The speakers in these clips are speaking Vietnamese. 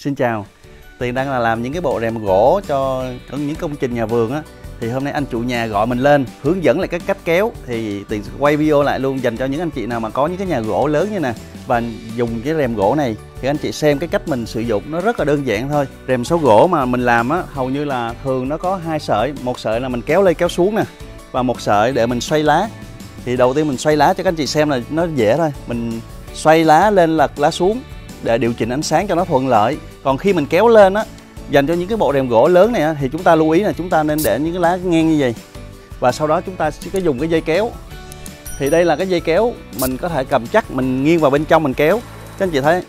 Xin chào. Tiền đang là làm những cái bộ rèm gỗ cho những công trình nhà vườn á. Thì hôm nay anh chủ nhà gọi mình lên, hướng dẫn lại cái cách kéo. Thì tiền quay video lại luôn dành cho những anh chị nào mà có những cái nhà gỗ lớn như nè và dùng cái rèm gỗ này. Thì anh chị xem cái cách mình sử dụng nó rất là đơn giản thôi. Rèm số gỗ mà mình làm á, hầu như là thường nó có hai sợi. Một sợi là mình kéo lên kéo xuống nè, và một sợi để mình xoay lá. Thì đầu tiên mình xoay lá cho các anh chị xem là nó dễ thôi. Mình xoay lá lên lật lá xuống để điều chỉnh ánh sáng cho nó thuận lợi. Còn khi mình kéo lên á dành cho những cái bộ rèm gỗ lớn này thì chúng ta lưu ý là chúng ta nên để những cái lá ngang như vậy. Và sau đó chúng ta sẽ dùng cái dây kéo. Thì đây là cái dây kéo mình có thể cầm chắc mình nghiêng vào bên trong mình kéo. Các anh chị thấy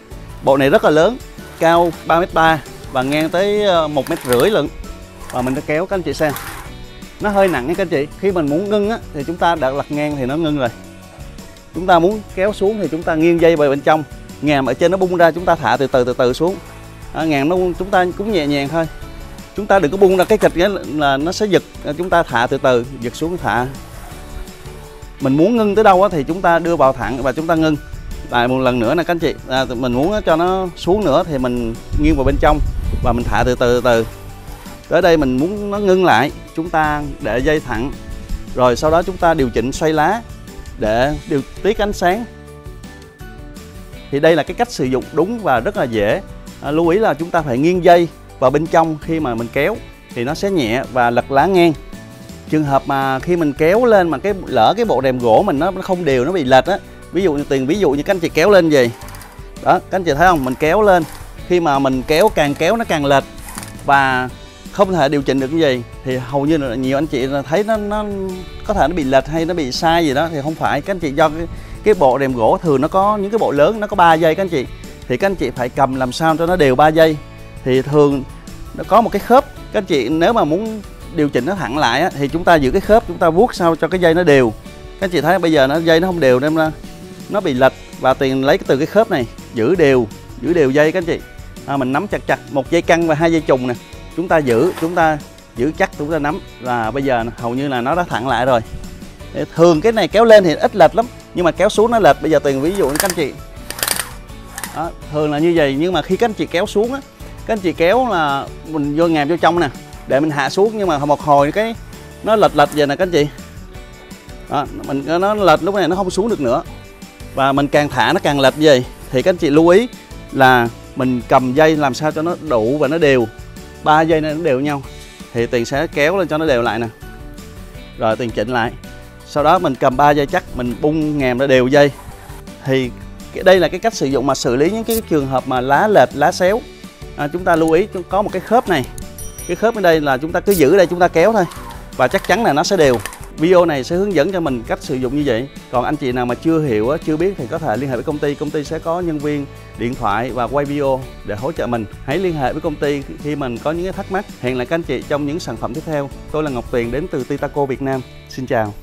bộ này rất là lớn cao 3m3 và ngang tới ờ, một mét rưỡi lận. Và mình đã kéo các anh chị xem. Nó hơi nặng nha các anh chị. Khi mình muốn ngưng á, thì chúng ta đặt lật ngang thì nó ngưng rồi. Chúng ta muốn kéo xuống thì chúng ta nghiêng dây vào bên trong ngàm ở trên nó bung ra chúng ta thả từ từ từ từ xuống. À, ngàm nó chúng ta cũng nhẹ nhàng thôi. Chúng ta đừng có bung ra cái kịch là nó sẽ giật à, chúng ta thả từ từ giật xuống thả. Mình muốn ngưng tới đâu thì chúng ta đưa vào thẳng và chúng ta ngưng. Lại một lần nữa nè các anh chị à, mình muốn cho nó xuống nữa thì mình nghiêng vào bên trong và mình thả từ từ từ. Tới đây mình muốn nó ngưng lại chúng ta để dây thẳng. Rồi sau đó chúng ta điều chỉnh xoay lá để điều tiết ánh sáng thì đây là cái cách sử dụng đúng và rất là dễ. À, lưu ý là chúng ta phải nghiêng dây vào bên trong khi mà mình kéo thì nó sẽ nhẹ và lật lá ngang. Trường hợp mà khi mình kéo lên mà cái lỡ cái bộ rèm gỗ mình nó không đều nó bị lệch á ví dụ như tiền ví dụ như các anh chị kéo lên gì. Đó các anh chị thấy không? Mình kéo lên khi mà mình kéo càng kéo nó càng lệch và không thể điều chỉnh được cái gì thì hầu như là nhiều anh chị thấy nó nó có thể nó bị lệch hay nó bị sai gì đó thì không phải. Các anh chị do cái, cái bộ rèm gỗ thường nó có những cái bộ lớn nó có 3 giây các anh chị. Thì các anh chị phải cầm làm sao cho nó đều 3 giây thì thường nó có một cái khớp các anh chị nếu mà muốn điều chỉnh nó thẳng lại á, thì chúng ta giữ cái khớp chúng ta vuốt sao cho cái dây nó đều. Các anh chị thấy bây giờ nó dây nó không đều nên là nó bị lệch và tiền lấy từ cái khớp này giữ đều giữ đều dây các anh chị. À, mình nắm chặt chặt một dây căng và hai dây trùng nè. Chúng ta giữ chúng ta giữ chắc chúng ta nắm. Là bây giờ hầu như là nó đã thẳng lại rồi. Thường cái này kéo lên thì ít lệch lắm nhưng mà kéo xuống nó lệch bây giờ tiền ví dụ các anh chị. Đó, thường là như vậy nhưng mà khi các anh chị kéo xuống á các anh chị kéo là mình vô ngàm vô trong nè để mình hạ xuống nhưng mà một hồi cái nó lệch lệch vậy nè các anh chị. Đó, mình nó lệch lúc này nó không xuống được nữa. Và mình càng thả nó càng lệch như vậy thì các anh chị lưu ý là mình cầm dây làm sao cho nó đủ và nó đều. Ba dây này nó đều nhau thì tiền sẽ kéo lên cho nó đều lại nè. Rồi tiền chỉnh lại sau đó mình cầm ba dây chắc mình bung ngàm ra đều dây. Thì đây là cái cách sử dụng mà xử lý những cái trường hợp mà lá lệch lá xéo. À, chúng ta lưu ý có một cái khớp này. Cái khớp bên đây là chúng ta cứ giữ đây chúng ta kéo thôi. Và chắc chắn là nó sẽ đều. Video này sẽ hướng dẫn cho mình cách sử dụng như vậy. Còn anh chị nào mà chưa hiểu chưa biết thì có thể liên hệ với công ty. Công ty sẽ có nhân viên điện thoại và quay video để hỗ trợ mình. Hãy liên hệ với công ty khi mình có những cái thắc mắc. Hẹn lại các anh chị trong những sản phẩm tiếp theo. Tôi là Ngọc Tuyền đến từ Titaco Việt Nam. Xin chào.